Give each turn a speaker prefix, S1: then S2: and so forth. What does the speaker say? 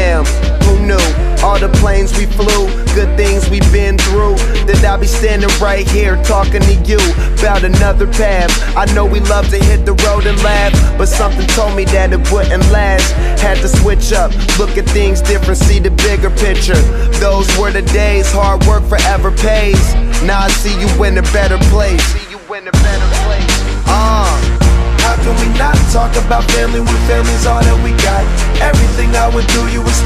S1: Damn, who knew? All the planes we flew, good things we've been through. That I'll be standing right here talking to you about another path. I know we love to hit the road and laugh, but something told me that it wouldn't last. Had to switch up, look at things different, see the bigger picture. Those were the days, hard work forever pays. Now I see you in a better place. See you in a better place. Uh. How can we not talk about family when family's all that we got? Everything I went through, you